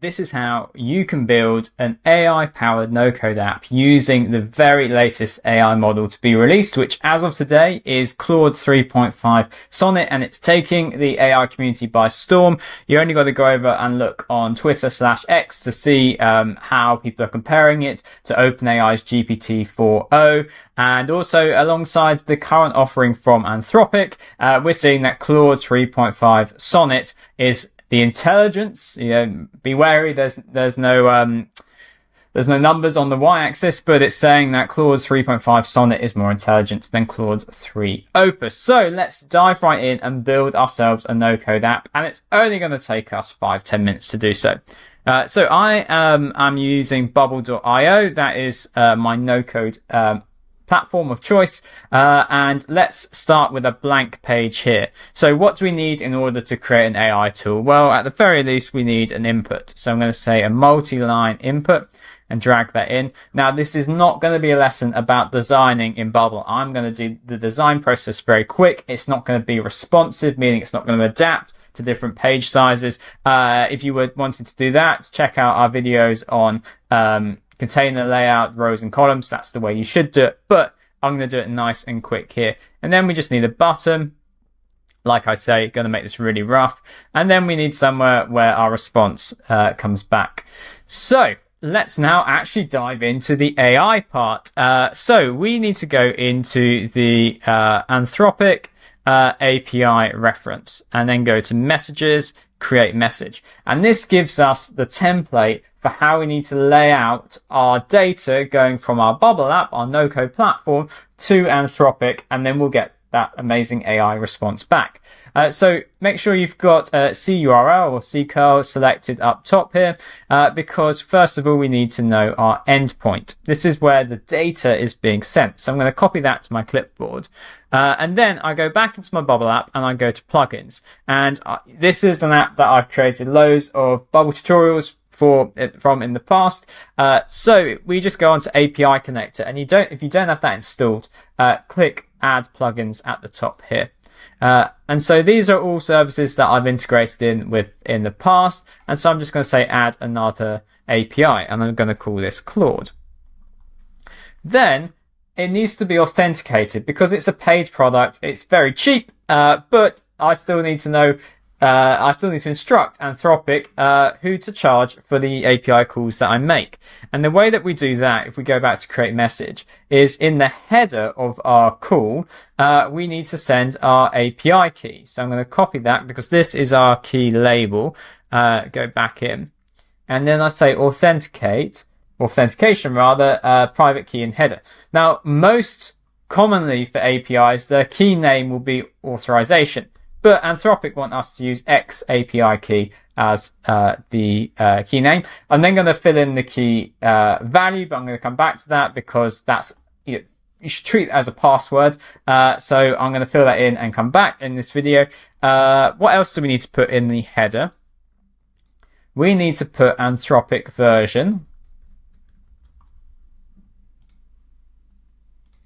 this is how you can build an AI powered no code app using the very latest AI model to be released, which as of today is Claude 3.5 Sonnet and it's taking the AI community by storm. You only got to go over and look on Twitter slash X to see um, how people are comparing it to OpenAI's GPT-4o. And also alongside the current offering from Anthropic, uh, we're seeing that Claude 3.5 Sonnet is the intelligence. You know, be wary. There's there's no um, there's no numbers on the y-axis, but it's saying that Claude 3.5 Sonnet is more intelligent than Claude 3 Opus. So let's dive right in and build ourselves a no-code app, and it's only going to take us five ten minutes to do so. Uh, so I um, am using Bubble.io. That is uh, my no-code um, platform of choice. Uh, and let's start with a blank page here. So what do we need in order to create an AI tool? Well, at the very least, we need an input. So I'm going to say a multi-line input and drag that in. Now, this is not going to be a lesson about designing in Bubble. I'm going to do the design process very quick. It's not going to be responsive, meaning it's not going to adapt to different page sizes. Uh, if you were wanting to do that, check out our videos on um, container layout, rows and columns. That's the way you should do it, but I'm going to do it nice and quick here. And then we just need a button. Like I say, going to make this really rough. And then we need somewhere where our response uh, comes back. So let's now actually dive into the AI part. Uh, so we need to go into the uh, Anthropic uh, API reference and then go to messages, create message. And this gives us the template for how we need to lay out our data going from our Bubble app, our no code platform to Anthropic, and then we'll get that amazing AI response back. Uh, so make sure you've got uh, CURL or CCurl selected up top here, uh, because first of all, we need to know our endpoint. This is where the data is being sent. So I'm going to copy that to my clipboard. Uh, and then I go back into my Bubble app and I go to plugins. And uh, this is an app that I've created loads of Bubble tutorials for from in the past. Uh, so we just go onto API connector and you don't, if you don't have that installed, uh, click add plugins at the top here. Uh, and so these are all services that I've integrated in with in the past. And so I'm just going to say add another API and I'm going to call this Claude. Then it needs to be authenticated because it's a paid product. It's very cheap, uh, but I still need to know uh, I still need to instruct Anthropic uh, who to charge for the API calls that I make. And the way that we do that, if we go back to create message, is in the header of our call, uh, we need to send our API key. So I'm going to copy that because this is our key label. Uh, go back in. And then I say authenticate, authentication rather, uh, private key and header. Now, most commonly for APIs, the key name will be authorization. But Anthropic want us to use X API key as uh, the uh, key name. I'm then going to fill in the key uh, value, but I'm going to come back to that because that's you, know, you should treat it as a password. Uh, so I'm going to fill that in and come back in this video. Uh, what else do we need to put in the header? We need to put Anthropic version.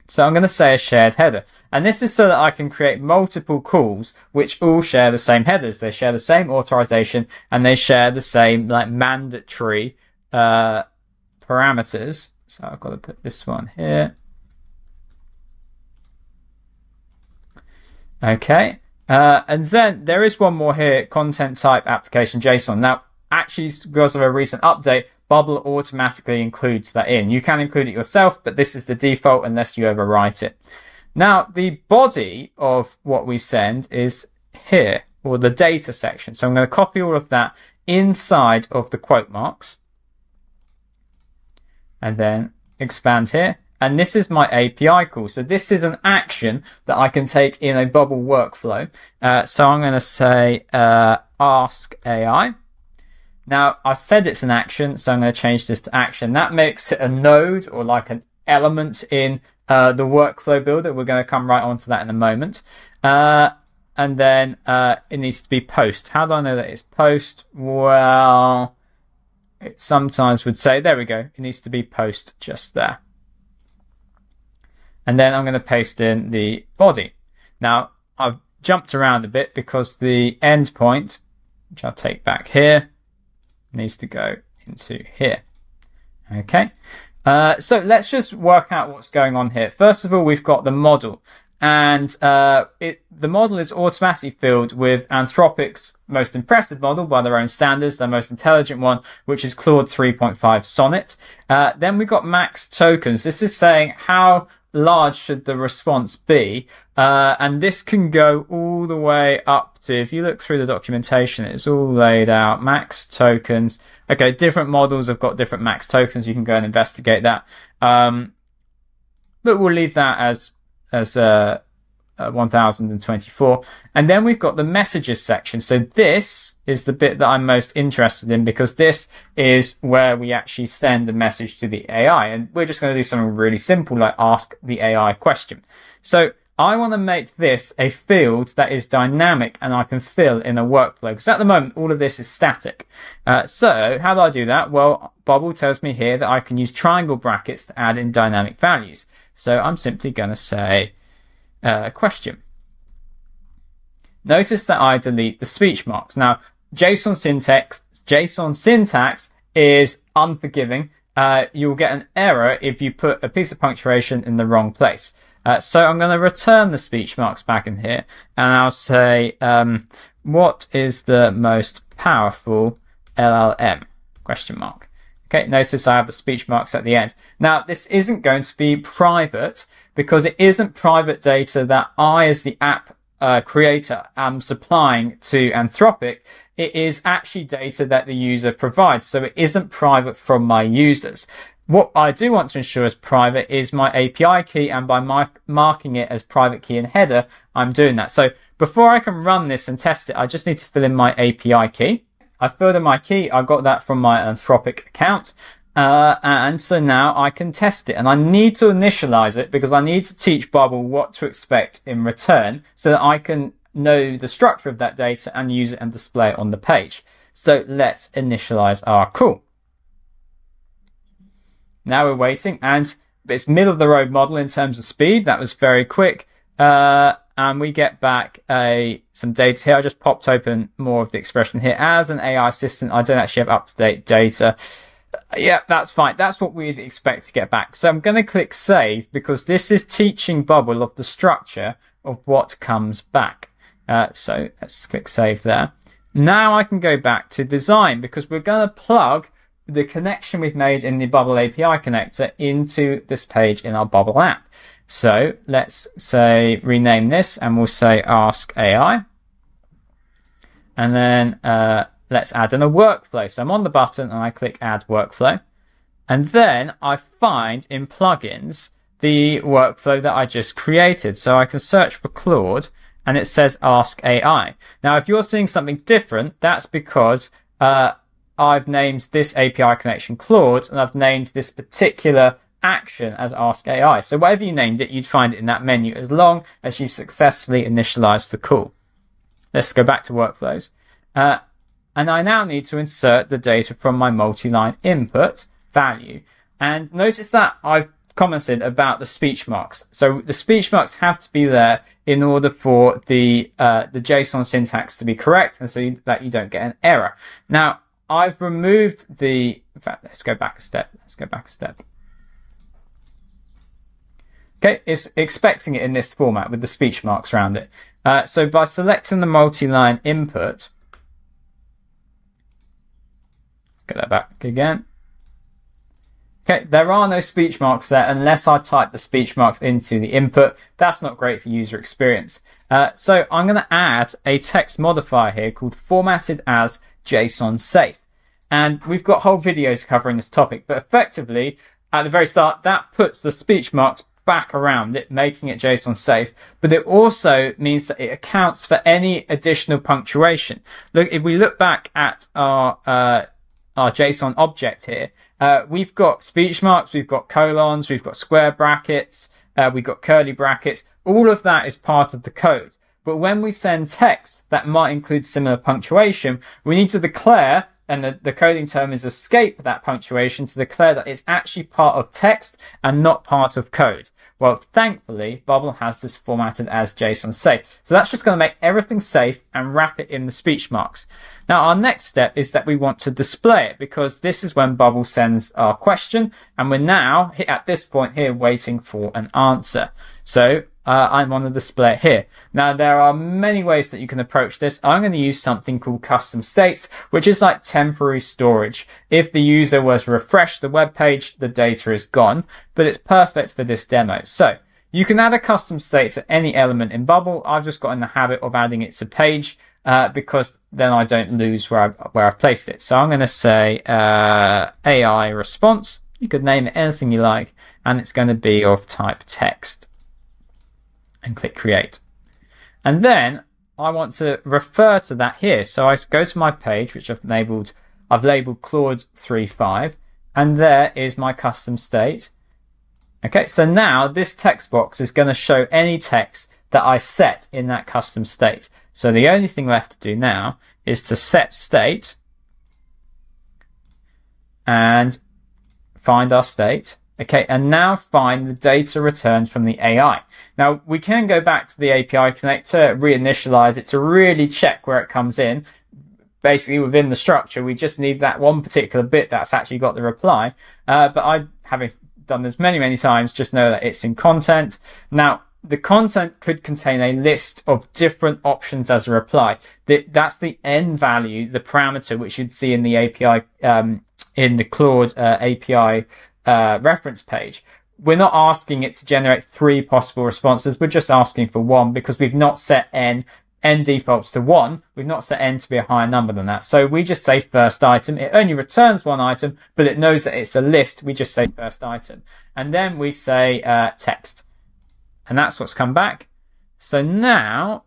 So I'm going to say a shared header. And this is so that I can create multiple calls which all share the same headers. They share the same authorization and they share the same like mandatory uh, parameters. So I've got to put this one here. Okay. Uh, and then there is one more here, content type application JSON. Now, actually, because of a recent update, Bubble automatically includes that in. You can include it yourself, but this is the default unless you overwrite it. Now, the body of what we send is here, or the data section. So I'm going to copy all of that inside of the quote marks. And then expand here. And this is my API call. So this is an action that I can take in a bubble workflow. Uh, so I'm going to say uh, ask AI. Now I said it's an action, so I'm going to change this to action. That makes it a node or like an element in uh, the workflow builder. We're going to come right onto that in a moment. Uh, and then uh, it needs to be post. How do I know that it's post? Well, it sometimes would say, there we go. It needs to be post just there. And then I'm going to paste in the body. Now, I've jumped around a bit because the endpoint, which I'll take back here, needs to go into here. Okay. Uh, so let's just work out what's going on here. First of all, we've got the model and uh, it, the model is automatically filled with Anthropic's most impressive model by their own standards, their most intelligent one, which is Claude 3.5 Sonnet. Uh, then we've got max tokens. This is saying how large should the response be? Uh, and this can go all the way up to, if you look through the documentation, it's all laid out, max tokens. Okay, different models have got different max tokens. You can go and investigate that. Um, but we'll leave that as as uh, uh, 1024. And then we've got the messages section. So this is the bit that I'm most interested in because this is where we actually send a message to the AI. And we're just going to do something really simple like ask the AI question. So I want to make this a field that is dynamic and I can fill in a workflow because at the moment all of this is static. Uh, so how do I do that? Well, Bubble tells me here that I can use triangle brackets to add in dynamic values. So I'm simply going to say uh, question. Notice that I delete the speech marks. Now, JSON syntax, JSON syntax is unforgiving. Uh, you'll get an error if you put a piece of punctuation in the wrong place. Uh, so I'm going to return the speech marks back in here and I'll say, um, what is the most powerful LLM? Question mark. Okay, notice I have the speech marks at the end. Now, this isn't going to be private because it isn't private data that I, as the app uh, creator, am supplying to Anthropic. It is actually data that the user provides. So it isn't private from my users. What I do want to ensure is private is my API key. And by my marking it as private key in header, I'm doing that. So before I can run this and test it, I just need to fill in my API key. I filled in my key. I got that from my Anthropic account. Uh, and so now I can test it and I need to initialize it because I need to teach Bubble what to expect in return so that I can know the structure of that data and use it and display it on the page. So let's initialize our call. Now we're waiting and it's middle of the road model in terms of speed. That was very quick. Uh, and we get back a some data here. I just popped open more of the expression here. As an AI assistant, I don't actually have up-to-date data. Yeah, that's fine. That's what we'd expect to get back. So I'm going to click save because this is teaching Bubble of the structure of what comes back. Uh, so let's click save there. Now I can go back to design because we're going to plug the connection we've made in the Bubble API connector into this page in our Bubble app. So let's say rename this and we'll say ask AI. And then uh, let's add in a workflow. So I'm on the button and I click add workflow. And then I find in plugins the workflow that I just created. So I can search for Claude and it says ask AI. Now, if you're seeing something different, that's because uh, I've named this API connection Claude and I've named this particular action as Ask AI. So whatever you named it, you'd find it in that menu as long as you've successfully initialized the call. Let's go back to workflows. Uh, and I now need to insert the data from my multi-line input value. And notice that I've commented about the speech marks. So the speech marks have to be there in order for the uh, the JSON syntax to be correct, and so that you don't get an error. Now I've removed the. In fact, let's go back a step. Let's go back a step. Okay, it's expecting it in this format with the speech marks around it. Uh, so by selecting the multi-line input, get that back again. Okay, there are no speech marks there unless I type the speech marks into the input. That's not great for user experience. Uh, so I'm going to add a text modifier here called formatted as JSON safe. And we've got whole videos covering this topic, but effectively at the very start, that puts the speech marks back around it, making it JSON safe, but it also means that it accounts for any additional punctuation. Look, if we look back at our, uh, our JSON object here, uh, we've got speech marks, we've got colons, we've got square brackets, uh, we've got curly brackets. All of that is part of the code. But when we send text that might include similar punctuation, we need to declare and the, the coding term is escape that punctuation to declare that it's actually part of text and not part of code. Well, thankfully, Bubble has this formatted as JSON safe. So that's just going to make everything safe and wrap it in the speech marks. Now, our next step is that we want to display it because this is when Bubble sends our question and we're now at this point here waiting for an answer. So uh, I'm on the display here. Now, there are many ways that you can approach this. I'm going to use something called custom states, which is like temporary storage. If the user was to refresh the web page, the data is gone, but it's perfect for this demo. So you can add a custom state to any element in Bubble. I've just got in the habit of adding it to page. Uh, because then I don't lose where I've, where I've placed it. So I'm going to say uh, AI response. You could name it anything you like, and it's going to be of type text and click create. And then I want to refer to that here. So I go to my page, which I've labeled, I've labeled Claude 3.5, and there is my custom state. Okay, so now this text box is going to show any text that I set in that custom state. So the only thing left to do now is to set state and find our state Okay, and now find the data returned from the AI. Now we can go back to the API connector, reinitialize it to really check where it comes in. Basically within the structure, we just need that one particular bit that's actually got the reply. Uh, but I, having done this many, many times, just know that it's in content. Now, the content could contain a list of different options as a reply. That's the n value, the parameter, which you'd see in the API, um, in the Claude uh, API uh, reference page, we're not asking it to generate three possible responses. We're just asking for one because we've not set n. n defaults to one. We've not set n to be a higher number than that. So we just say first item. It only returns one item, but it knows that it's a list. We just say first item. And then we say uh, text. And that's what's come back. So now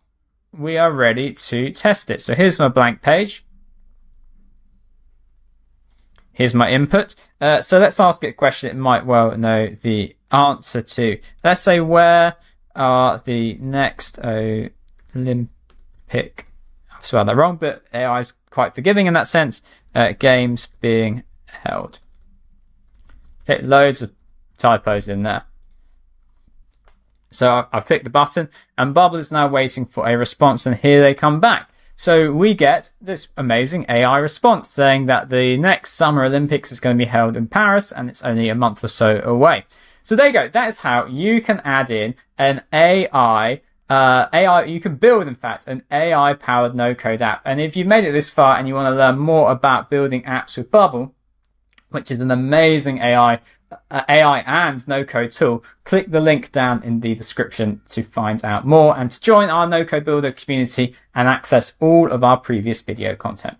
we are ready to test it. So here's my blank page. Here's my input. Uh, so let's ask it a question it might well know the answer to. Let's say where are the next Olympic, I've spelled that wrong, but AI is quite forgiving in that sense, uh, games being held. Okay, loads of typos in there. So I've clicked the button and Bubble is now waiting for a response and here they come back. So we get this amazing AI response saying that the next Summer Olympics is going to be held in Paris and it's only a month or so away. So there you go. That is how you can add in an AI uh, AI, you can build, in fact, an AI powered no code app. And if you've made it this far and you want to learn more about building apps with Bubble, which is an amazing AI uh, AI and no code tool, click the link down in the description to find out more and to join our no code builder community and access all of our previous video content.